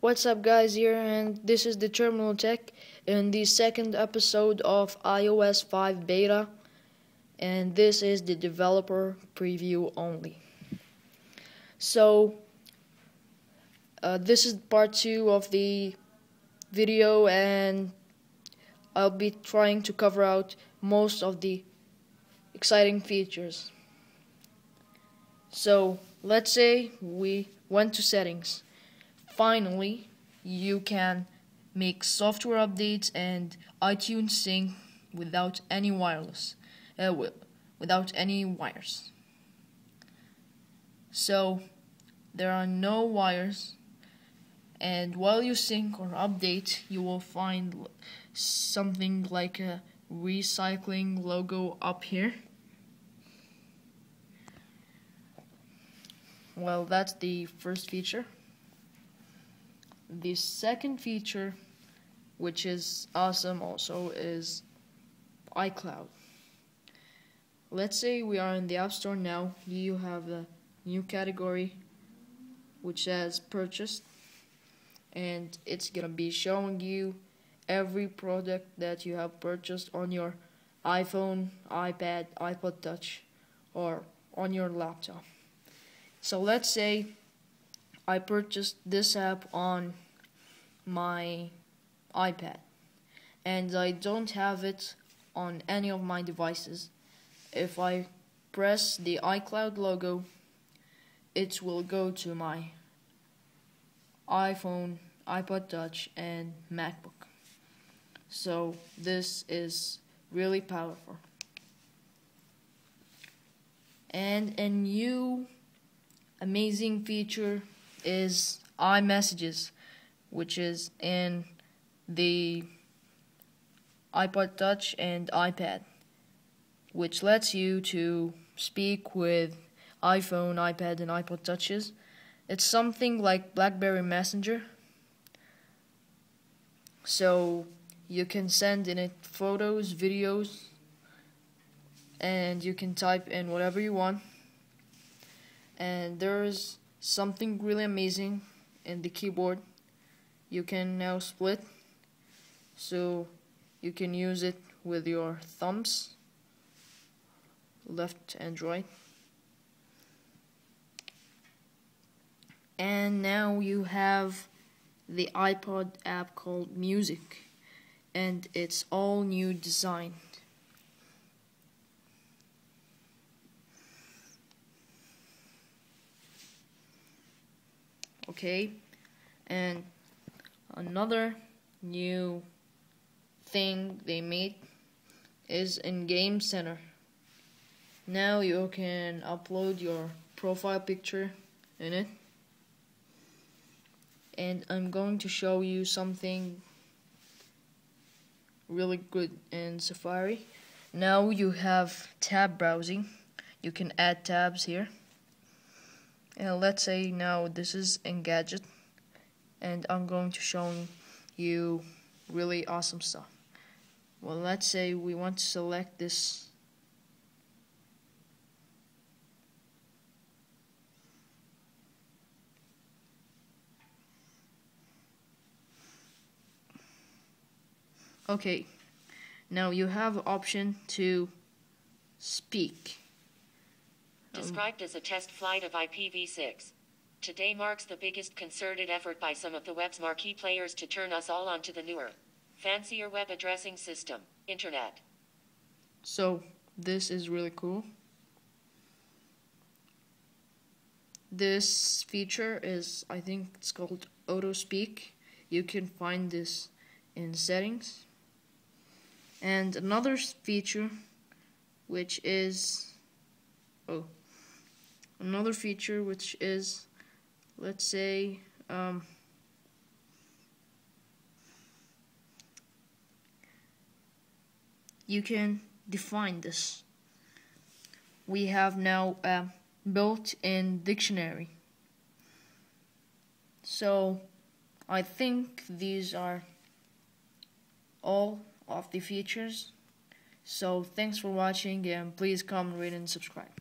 What's up guys here and this is the Terminal Tech in the second episode of iOS 5 beta and this is the developer preview only. So uh, this is part 2 of the video and I'll be trying to cover out most of the exciting features. So let's say we went to settings Finally, you can make software updates and iTunes sync without any wireless, uh, without any wires. So there are no wires, and while you sync or update, you will find something like a recycling logo up here. Well, that's the first feature. The second feature, which is awesome also, is iCloud. Let's say we are in the App Store now. You have a new category which says purchased, and it's gonna be showing you every product that you have purchased on your iPhone, iPad, iPod Touch, or on your laptop. So let's say I purchased this app on my iPad and I don't have it on any of my devices. If I press the iCloud logo, it will go to my iPhone, iPod Touch, and MacBook. So this is really powerful. And a new amazing feature is iMessages, which is in the iPod Touch and iPad, which lets you to speak with iPhone, iPad, and iPod Touches. It's something like BlackBerry Messenger. So you can send in it photos, videos, and you can type in whatever you want. And there's something really amazing in the keyboard. You can now split so you can use it with your thumbs left and right. And now you have the iPod app called Music and it's all new design okay? And another new thing they made is in game center. Now you can upload your profile picture in it. And I'm going to show you something really good in Safari. Now you have tab browsing. You can add tabs here and let's say now this is Engadget and I'm going to show you really awesome stuff. Well, let's say we want to select this Okay, now you have option to speak. Um, described as a test flight of IPv6. Today marks the biggest concerted effort by some of the web's marquee players to turn us all onto the newer, fancier web addressing system, Internet. So, this is really cool. This feature is, I think it's called Auto Speak. You can find this in settings. And another feature, which is, oh, another feature which is let's say um, you can define this. We have now a built-in dictionary. So I think these are all of the features. So thanks for watching and please comment rate and subscribe